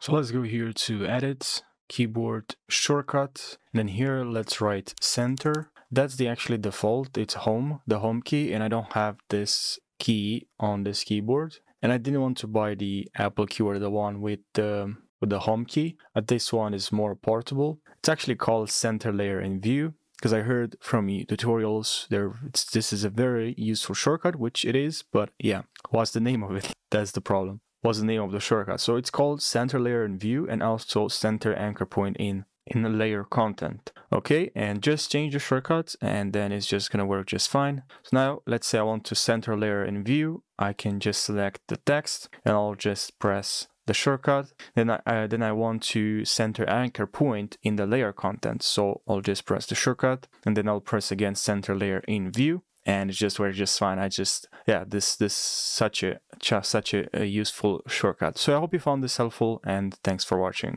So let's go here to edit, keyboard shortcut, and then here let's write center. That's the actually default, it's home, the home key, and I don't have this key on this keyboard. And I didn't want to buy the Apple keyboard, the one with the with the home key. Uh, this one is more portable. It's actually called center layer in view because I heard from tutorials there this is a very useful shortcut, which it is, but yeah, what's the name of it? That's the problem. What's the name of the shortcut? So it's called center layer in view and also center anchor point in in the layer content. Okay, and just change the shortcuts and then it's just gonna work just fine. So now let's say I want to center layer in view. I can just select the text and I'll just press the shortcut. Then I, uh, then I want to center anchor point in the layer content. So I'll just press the shortcut and then I'll press again center layer in view and it just works just fine. I just yeah, this this such a just such a, a useful shortcut. So I hope you found this helpful and thanks for watching.